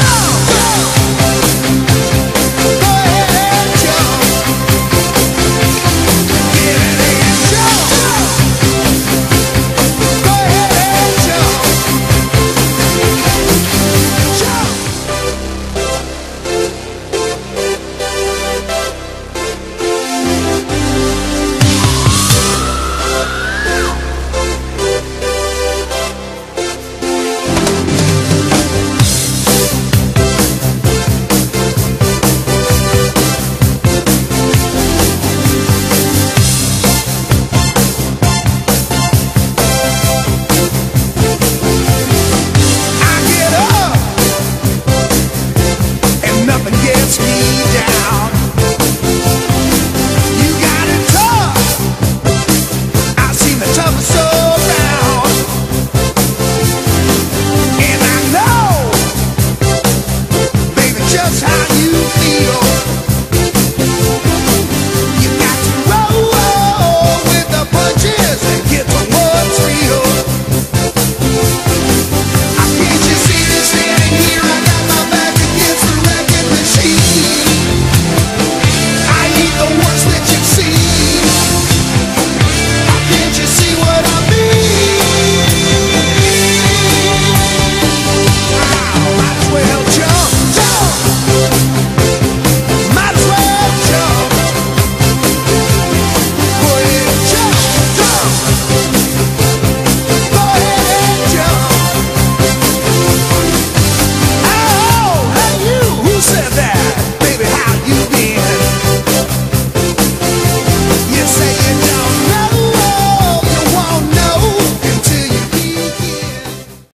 show!